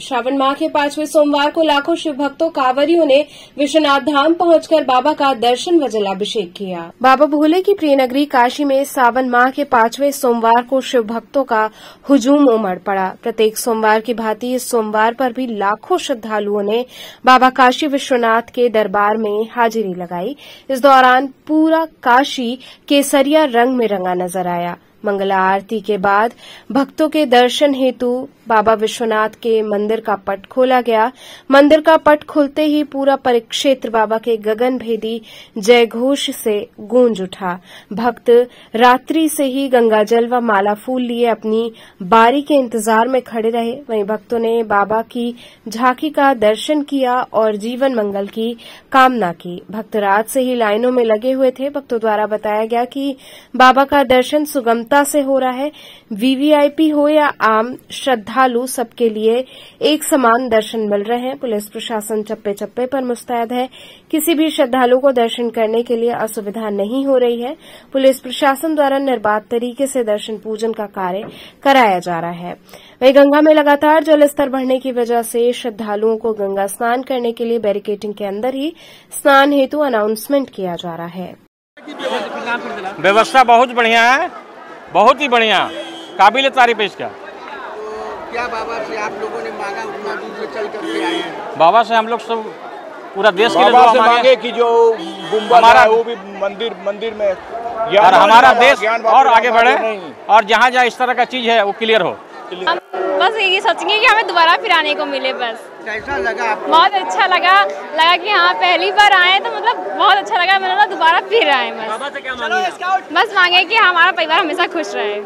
श्रावण माह के पाँचवें सोमवार को लाखों शिव भक्तों, कांवरियों ने विश्वनाथ धाम पहुंचकर बाबा का दर्शन व जलाभिषेक किया। बाबा भोले की प्रिय नगरी काशी में सावन माह के पाँचवें सोमवार को शिव भक्तों का हुजूम उमड़ पड़ा। प्रत्येक सोमवार की भांति इस सोमवार पर भी लाखों श्रद्धालुओं ने बाबा काशी विश्वनाथ के दरबार में हाजिरी लगाई। इस दौरान पूरा काशी केसरिया रंग में रंगा नज़र आया। मंगला आरती के बाद भक्तों के दर्शन हेतु बाबा विश्वनाथ के मंदिर का पट खोला गया। मंदिर का पट खुलते ही पूरा परिक्षेत्र बाबा के गगन भेदी जय घोष से गूंज उठा। भक्त रात्रि से ही गंगाजल व माला फूल लिए अपनी बारी के इंतज़ार में खड़े रहे। वहीं भक्तों ने बाबा की झांकी का दर्शन किया और जीवन मंगल की कामना की। भक्त रात से ही लाइनों में लगे हुए थे। भक्तों द्वारा बताया गया कि बाबा का दर्शन सुगमता से हो रहा है। वीवीआईपी हो या आम, श्रद्धालु सबके लिए एक समान दर्शन मिल रहे हैं। पुलिस प्रशासन चप्पे चप्पे पर मुस्तैद है। किसी भी श्रद्धालु को दर्शन करने के लिए असुविधा नहीं हो रही है। पुलिस प्रशासन द्वारा निर्बाध तरीके से दर्शन पूजन का कार्य कराया जा रहा है। वहीं गंगा में लगातार जलस्तर बढ़ने की वजह से श्रद्धालुओं को गंगा स्नान करने के लिए बैरिकेटिंग के अंदर ही स्नान हेतु अनाउंसमेंट किया जा रहा है। व्यवस्था बहुत बढ़िया है। बहुत ही बढ़िया। काबिल तारीफ़ है इसका। तो क्या बाबा से आप लोगों ने मांगा उतना दूर से चल करके आए हैं? बाबा से हम लोग सब पूरा देश के लिए से मांगे। मांगे कि जो गुंबद हमारा- है वो भी मंदिर मंदिर में और हमारा देश और आगे बढ़े और जहाँ जहाँ इस तरह का चीज़ है वो क्लियर हो। हम बस यही सोचेंगे कि हमें दोबारा फिर आने को मिले बस। कैसा लगा बहुत अच्छा लगा। लगा कि हाँ पहली बार आए मतलब बहुत अच्छा लगा मैंने ना दोबारा फिर आए बस। बस मांगे कि हमारा परिवार हमेशा खुश रहे।